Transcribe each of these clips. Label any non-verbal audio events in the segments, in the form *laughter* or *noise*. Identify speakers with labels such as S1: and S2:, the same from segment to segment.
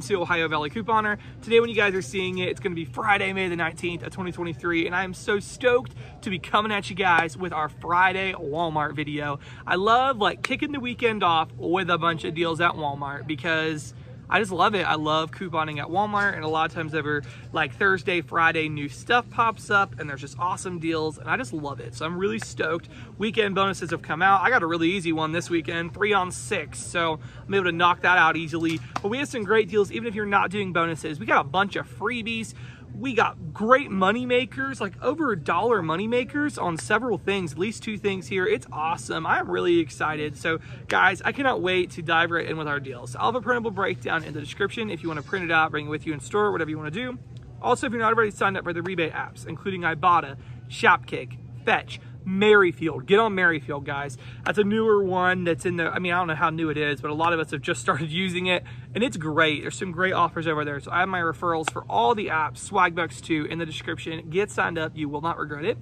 S1: to Ohio Valley Couponer. Today when you guys are seeing it, it's gonna be Friday, May the 19th of 2023, and I am so stoked to be coming at you guys with our Friday Walmart video. I love like kicking the weekend off with a bunch of deals at Walmart because I just love it. I love couponing at Walmart and a lot of times ever like Thursday, Friday, new stuff pops up and there's just awesome deals and I just love it. So I'm really stoked. Weekend bonuses have come out. I got a really easy one this weekend, three on six. So I'm able to knock that out easily. But we have some great deals even if you're not doing bonuses. We got a bunch of freebies we got great money makers, like over a dollar money makers on several things, at least two things here. It's awesome. I'm really excited. So guys, I cannot wait to dive right in with our deals. I'll have a printable breakdown in the description if you want to print it out, bring it with you in store, whatever you want to do. Also, if you're not already signed up for the rebate apps, including Ibotta, Shopkick, Fetch, Merryfield. Get on Merryfield, guys. That's a newer one that's in the, I mean, I don't know how new it is, but a lot of us have just *laughs* started using it and it's great. There's some great offers over there. So I have my referrals for all the apps, Swagbucks too, in the description. Get signed up. You will not regret it.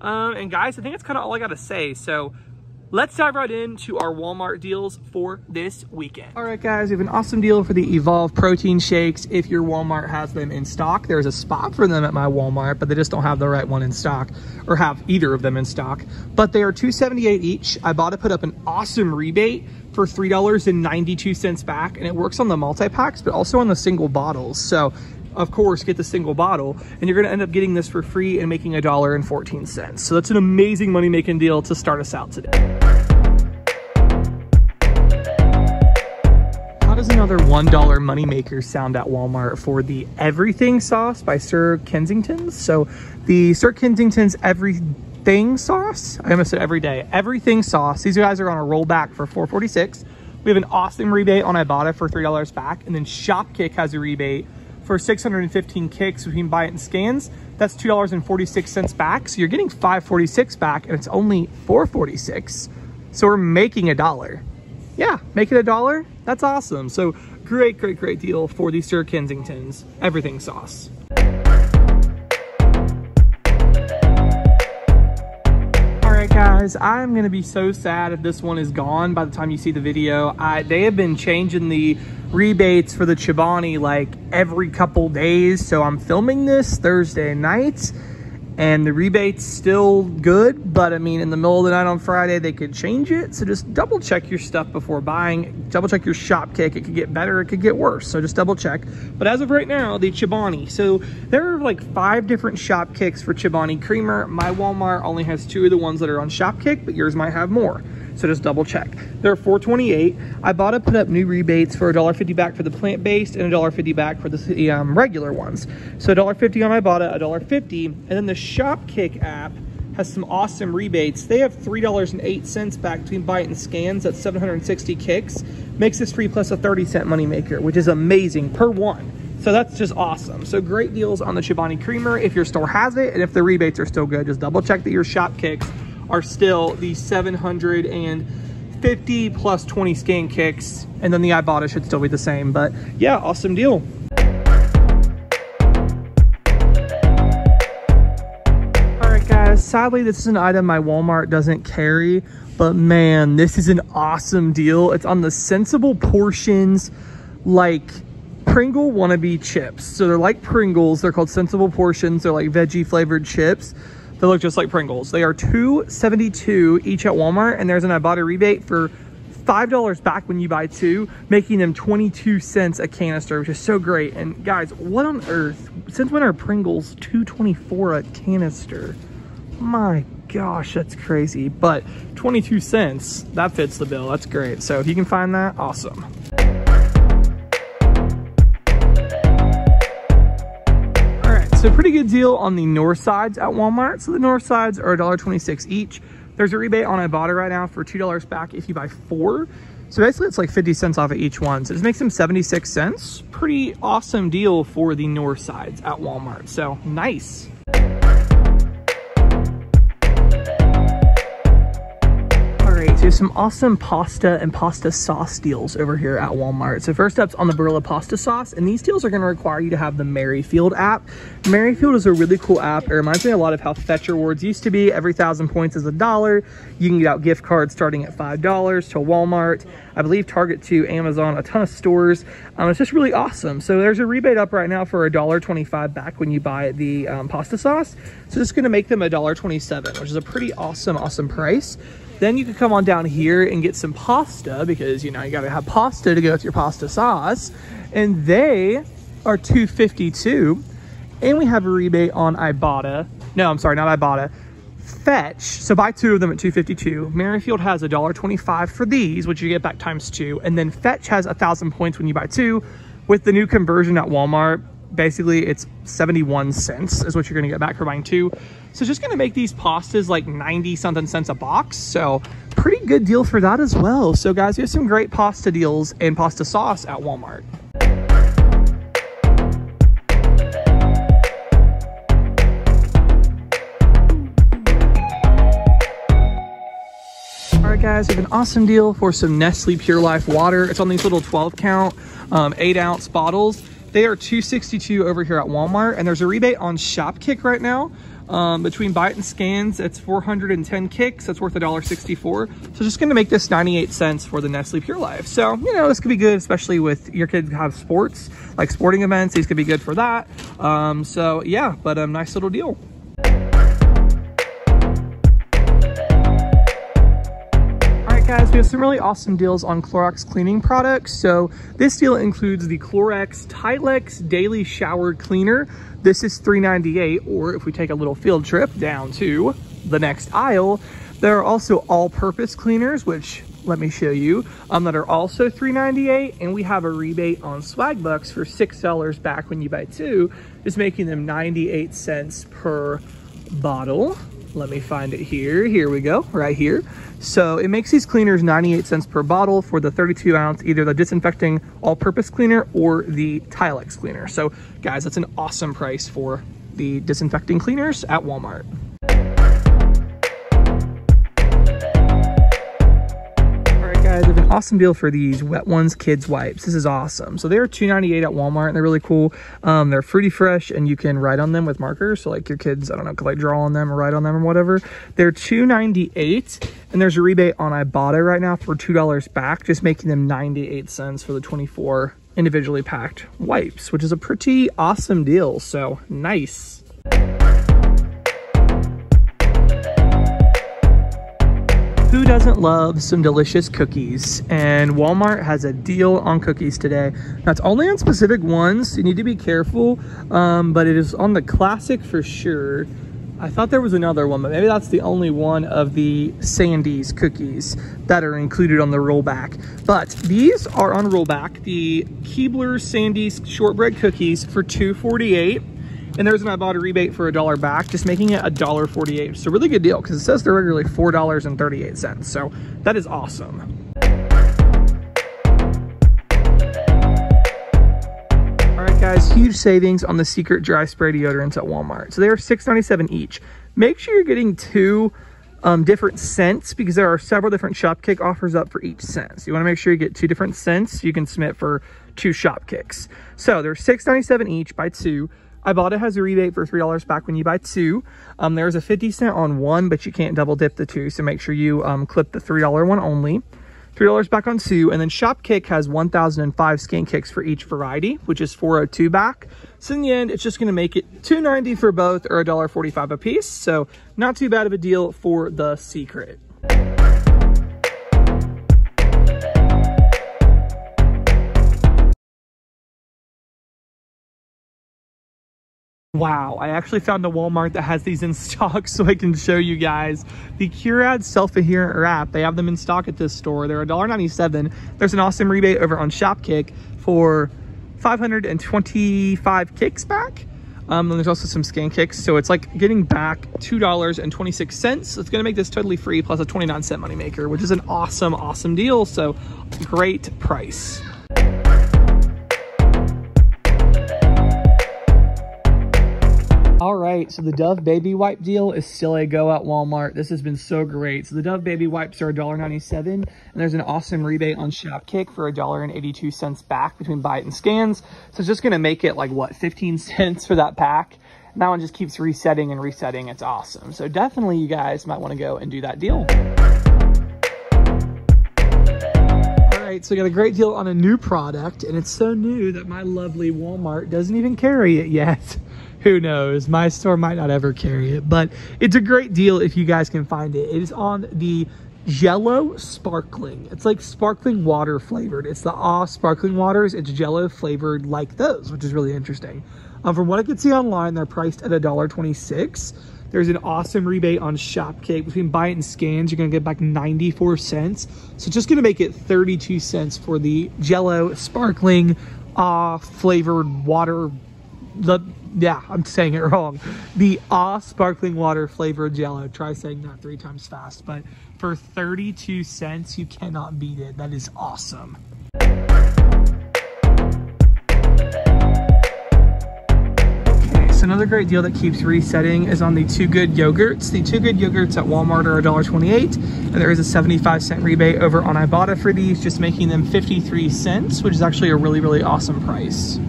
S1: Um, and guys, I think that's kind of all I got to say. So Let's dive right into our Walmart deals for this weekend. All right, guys, we have an awesome deal for the Evolve protein shakes. If your Walmart has them in stock, there's a spot for them at my Walmart, but they just don't have the right one in stock or have either of them in stock. But they are $2.78 each. Ibotta put up an awesome rebate for $3.92 back, and it works on the multi-packs, but also on the single bottles. So of course, get the single bottle, and you're gonna end up getting this for free and making a dollar and 14 cents. So that's an amazing money-making deal to start us out today. How does another $1 moneymaker sound at Walmart for the Everything sauce by Sir Kensington's? So the Sir Kensington's Everything sauce, I almost said every day, Everything sauce. These guys are on a rollback for 446. We have an awesome rebate on Ibotta for $3 back, and then Shopkick has a rebate for 615 kicks between buy it and scans. That's $2.46 back. So you're getting 546 back and it's only 446. So we're making a dollar. Yeah, making a dollar. That's awesome. So great, great, great deal for the Sir Kensington's everything sauce. Guys i'm gonna be so sad if this one is gone by the time you see the video. I, they have been changing the rebates for the chobani like every couple days. So i'm filming this thursday night and the rebate's still good but i mean in the middle of the night on friday they could change it. So just double check your stuff before buying. Double check your Shopkick. it could get better. It could get worse. So just double check. But as of right now the chobani. So there are like five different Shopkicks for chobani. Creamer my walmart only has two of the ones that are on Shopkick, but yours might have more so just double check. They're 428. Ibotta put up new rebates for $1.50 back for the plant-based and $1.50 back for the um, regular ones. So $1.50 on Ibotta, $1.50. And then the Shopkick app has some awesome rebates. They have $3.08 back between Byte and Scans. That's 760 kicks. Makes this free plus a 30 cent moneymaker, which is amazing per one. So that's just awesome. So great deals on the Chobani Creamer if your store has it. And if the rebates are still good, just double check that your Shopkicks are still the 750 plus 20 scan kicks. And then the Ibotta should still be the same. But yeah, awesome deal. All right, guys, sadly, this is an item my Walmart doesn't carry. But man, this is an awesome deal. It's on the Sensible Portions, like Pringle wannabe chips. So they're like Pringles. They're called Sensible Portions. They're like veggie flavored chips. They look just like Pringles. They are $2.72 each at Walmart, and there's an Ibotta rebate for $5 back when you buy two, making them 22 cents a canister, which is so great. And guys, what on earth? Since when are Pringles 2.24 a canister? My gosh, that's crazy. But 22 cents, that fits the bill. That's great. So if you can find that, awesome. So pretty good deal on the north sides at Walmart. So the north sides are $1.26 each. There's a rebate on Ibotta right now for $2 back if you buy four. So basically it's like 50 cents off of each one. So this makes them 76 cents. Pretty awesome deal for the north sides at Walmart. So nice. Some awesome pasta and pasta sauce deals over here at Walmart. So first up's on the Barilla pasta sauce, and these deals are gonna require you to have the Merryfield app. Merryfield is a really cool app. It reminds me a lot of how Fetch Rewards used to be. Every thousand points is a dollar. You can get out gift cards starting at $5 to Walmart. I believe Target to Amazon, a ton of stores. Um, it's just really awesome. So there's a rebate up right now for $1.25 back when you buy the um, pasta sauce. So this is gonna make them $1.27, which is a pretty awesome, awesome price. Then you can come on down here and get some pasta because, you know, you got to have pasta to go with your pasta sauce. And they are 252 And we have a rebate on Ibotta. No, I'm sorry, not Ibotta. Fetch. So buy two of them at 252 Merryfield has $1.25 for these, which you get back times two. And then Fetch has a 1,000 points when you buy two. With the new conversion at Walmart, basically it's 71 cents is what you're gonna get back for buying two. So just gonna make these pastas like 90 something cents a box. So pretty good deal for that as well. So guys, we have some great pasta deals and pasta sauce at Walmart. All right, guys, we have an awesome deal for some Nestle Pure Life water. It's on these little 12 count, um, eight ounce bottles. They are 262 over here at Walmart, and there's a rebate on Shopkick right now. Um, between Byte and Scans, it's 410 kicks. That's worth $1.64. So just going to make this 98 cents for the Nestle Pure Life. So, you know, this could be good, especially with your kids have sports, like sporting events. These could be good for that. Um, so, yeah, but a um, nice little deal. We have some really awesome deals on Clorox cleaning products. So this deal includes the Clorox Tilex Daily Shower Cleaner. This is $3.98, or if we take a little field trip down to the next aisle, there are also all-purpose cleaners, which let me show you, um, that are also $3.98, and we have a rebate on Swagbucks for $6 back when you buy two, just making them 98 cents per bottle. Let me find it here. Here we go, right here. So it makes these cleaners 98 cents per bottle for the 32 ounce, either the disinfecting all-purpose cleaner or the Tilex cleaner. So guys, that's an awesome price for the disinfecting cleaners at Walmart. Guys, have an awesome deal for these Wet Ones Kids wipes. This is awesome. So they're $2.98 at Walmart and they're really cool. Um, they're fruity fresh and you can write on them with markers. So like your kids, I don't know, could like draw on them or write on them or whatever. They're $2.98 and there's a rebate on Ibotta right now for $2 back, just making them 98 cents for the 24 individually packed wipes, which is a pretty awesome deal. So nice. Who doesn't love some delicious cookies? And Walmart has a deal on cookies today. That's only on specific ones. you need to be careful, um, but it is on the classic for sure. I thought there was another one, but maybe that's the only one of the Sandies cookies that are included on the rollback. But these are on rollback, the Keebler Sandies shortbread cookies for 248 and there's an Ibotta rebate for a dollar back, just making it a dollar forty-eight. So really good deal because it says they're regularly four dollars and thirty-eight cents. So that is awesome. All right, guys, huge savings on the Secret Dry Spray deodorants at Walmart. So they are $6.97 each. Make sure you're getting two um, different scents because there are several different Shopkick offers up for each scent. So you want to make sure you get two different scents. You can submit for two Shopkicks. So they're $6.97 each by two. Ibotta has a rebate for $3 back when you buy two. Um, there's a 50 cent on one, but you can't double dip the two. So make sure you um, clip the $3 one only. $3 back on two. And then Shopkick has 1,005 scan kicks for each variety, which is 402 back. So in the end, it's just going to make it 290 for both or $1.45 a piece. So not too bad of a deal for the secret. Wow, I actually found a Walmart that has these in *laughs* stock so I can show you guys. The Curad Self-Adherent Wrap, they have them in stock at this store. They're $1.97. There's an awesome rebate over on Shopkick for 525 kicks back. Um, and there's also some scan kicks. So it's like getting back $2.26. It's gonna make this totally free plus a 29 cent moneymaker, which is an awesome, awesome deal. So great price. Right, so the Dove Baby Wipe deal is still a go at Walmart. This has been so great. So the Dove Baby Wipes are $1.97, and there's an awesome rebate on Shopkick for $1.82 back between buy it and scans. So it's just gonna make it like, what, 15 *laughs* cents for that pack? And that one just keeps resetting and resetting. It's awesome. So definitely you guys might wanna go and do that deal. right, so I got a great deal on a new product, and it's so new that my lovely Walmart doesn't even carry it yet. *laughs* Who knows? My store might not ever carry it, but it's a great deal if you guys can find it. It is on the Jello Sparkling. It's like sparkling water flavored. It's the Ah sparkling waters. It's Jello flavored like those, which is really interesting. Um, from what I could see online, they're priced at $1.26. There's an awesome rebate on Shopkick. Between buy it and scans, you're gonna get back 94 cents. So just gonna make it 32 cents for the Jello sparkling ah flavored water. The yeah, I'm saying it *laughs* wrong. The ah sparkling water flavored Jello. Try saying that three times fast. But for 32 cents, you cannot beat it. That is awesome. So another great deal that keeps resetting is on the Two Good yogurts. The Two Good yogurts at Walmart are $1.28, and there is a 75 cent rebate over on Ibotta for these, just making them 53 cents, which is actually a really, really awesome price.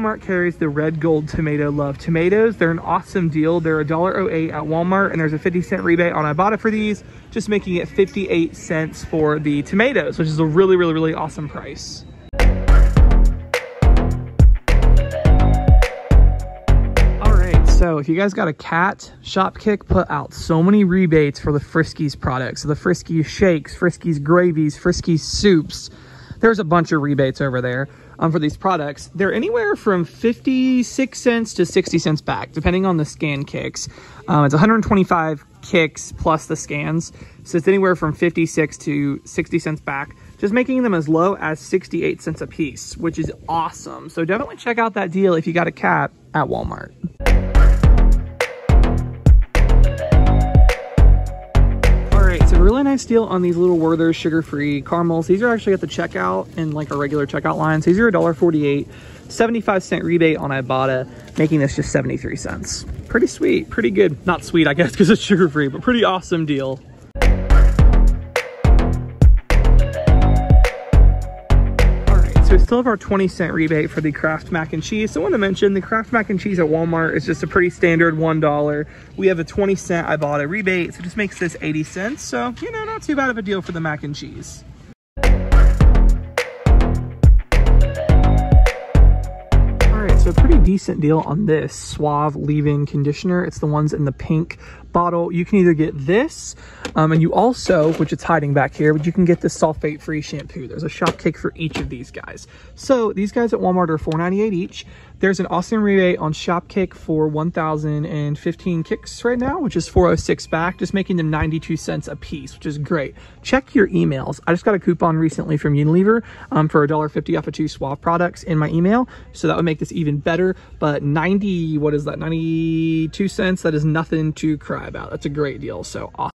S1: Walmart carries the red gold tomato love tomatoes, they're an awesome deal. They're $1.08 at Walmart and there's a 50 cent rebate on Ibotta for these, just making it 58 cents for the tomatoes, which is a really, really, really awesome price. So if you guys got a cat, Shopkick put out so many rebates for the Friskies products. So the Friskies shakes, Friskies gravies, Friskies soups. There's a bunch of rebates over there um, for these products. They're anywhere from 56 cents to 60 cents back, depending on the scan kicks. Um, it's 125 kicks plus the scans. So it's anywhere from 56 to 60 cents back, just making them as low as 68 cents a piece, which is awesome. So definitely check out that deal if you got a cat at Walmart. Nice deal on these little Werther's sugar-free caramels. These are actually at the checkout in like a regular checkout line. So these are $1.48, 75 cent rebate on Ibotta, making this just 73 cents. Pretty sweet, pretty good. Not sweet, I guess, because it's sugar-free, but pretty awesome deal. Still have our 20 cent rebate for the Kraft mac and cheese. So I want to mention the Kraft mac and cheese at Walmart is just a pretty standard $1. We have a 20 cent Ibotta rebate, so it just makes this 80 cents. So, you know, not too bad of a deal for the mac and cheese. All right, So a pretty decent deal on this Suave leave-in conditioner. It's the ones in the pink bottle. You can either get this, um, and you also, which it's hiding back here, but you can get the sulfate-free shampoo. There's a Shopkick for each of these guys. So these guys at Walmart are $4.98 each. There's an awesome rebate on Shopkick for 1,015 kicks right now, which is 406 back, just making them 92 cents a piece, which is great. Check your emails. I just got a coupon recently from Unilever um, for $1.50 off of two Suave products in my email, so that would make this even better. But 90, what is that, 92 cents? That is nothing to cry about. That's a great deal, so awesome.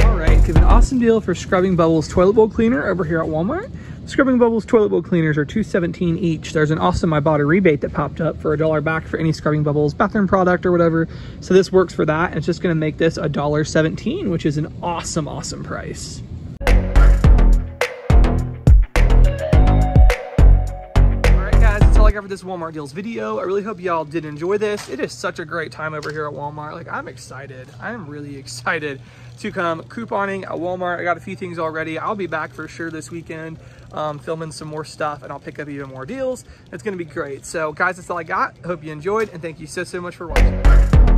S1: All right, give an awesome deal for Scrubbing Bubbles Toilet Bowl Cleaner over here at Walmart. Scrubbing Bubbles toilet bowl cleaners are $2.17 each. There's an awesome Ibotta rebate that popped up for a dollar back for any Scrubbing Bubbles bathroom product or whatever. So this works for that. And it's just gonna make this a dollar seventeen, which is an awesome, awesome price. For this Walmart deals video. I really hope y'all did enjoy this. It is such a great time over here at Walmart. Like I'm excited. I'm really *laughs* excited to come couponing at Walmart. I got a few things already. I'll be back for sure this weekend um, filming some more stuff and I'll pick up even more deals. It's gonna be great. So guys, that's all I got. Hope you enjoyed and thank you so, so much for watching.